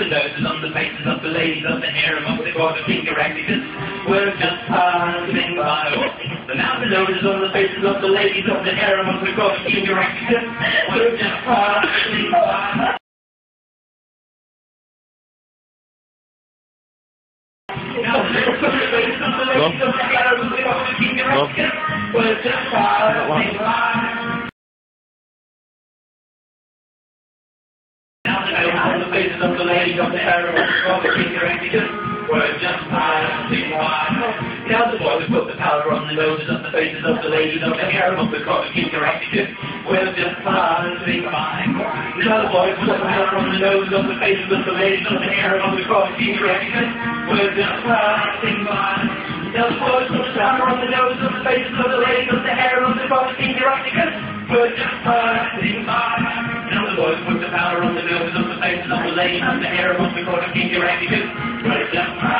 the loaded on the faces of the ladies of the harem of the court in King Caractacus were just passing by. Now the on the faces of the ladies of the of the just passing by. On the faces of the ladies of the harem of the court of King Caractacus were just of of the by. Boys put the powder on the noses of the faces of the ladies of the harem of the court of King Caractacus were just passing by. Now the boys put the powder on the noses of the faces of the ladies of the harem of the court of King Caractacus were just passing by. Now the boys put the powder on the noses of the faces of the ladies of the harem of the court of King Caractacus were just passing by. Now the boys put the powder on the noses of the faces of the ladies of the harem of the court of King Caractacus were just passing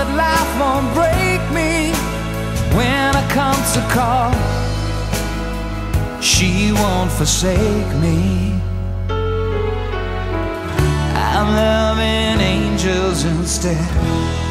that life won't break me when I come to call. She won't forsake me. I'm loving angels instead.